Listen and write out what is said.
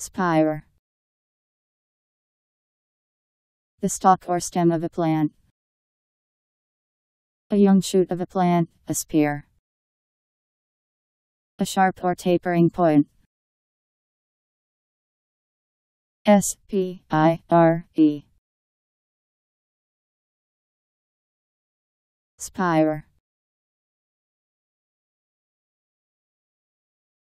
Spire. The stalk or stem of a plant. A young shoot of a plant, a spear. A sharp or tapering point. S P I R E. Spire.